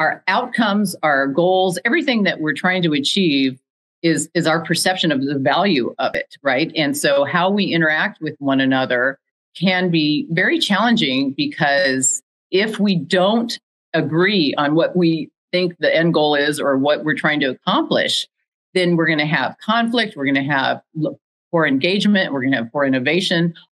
our outcomes, our goals, everything that we're trying to achieve is is our perception of the value of it, right? And so how we interact with one another can be very challenging because if we don't agree on what we think the end goal is or what we're trying to accomplish, then we're going to have conflict, we're going to have poor engagement, we're going to have poor innovation.